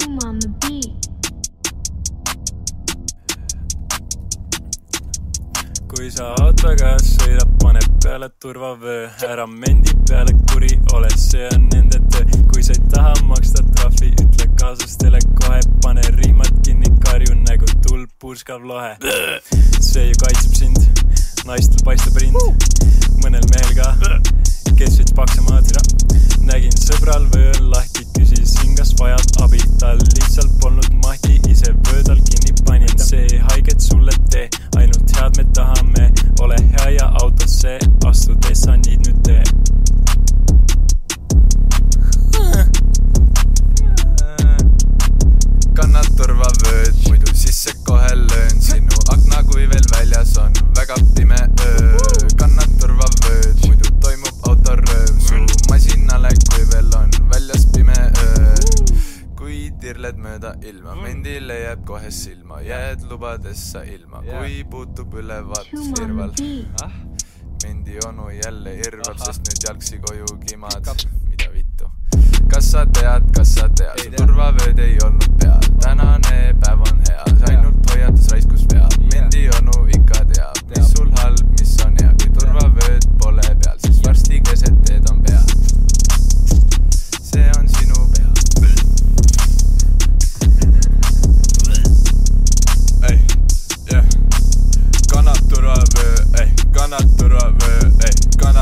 Zoom on the beat. kui sa autoga sõidad, paned peale turvavöö, ära mendi peale kuri ole, see on nende töö. kui sa ei taha maksta trahvi, ütle kaaslastele kohe, pane riimad kinni, karju nägu tulb purskav lohe. see ju kaitseb sind, naistel paistab rind, mõnel mehel ka, vajad abi, tal lihtsalt polnud mahti, ise vöö tal kinni panin, see ei haiget sulle tee, ainult head me tahame, ole hea ja autosse astudes sa nii nüüd tee. kannad turvavööd, muidu tirled mööda ilma, mendile jääb kohe silma, jääd lubadessa ilma, kui puutub ülevaatus Zoom on irval the beat. ah,. Mendi onu jälle irvab, sest nüüd jalgsi koju kimad, mida vittu. kas sa tead, kas sa tead, turvavööd ei olnud peal, tänane päev on hea, ainult. Gun out the rubber, ayy, gun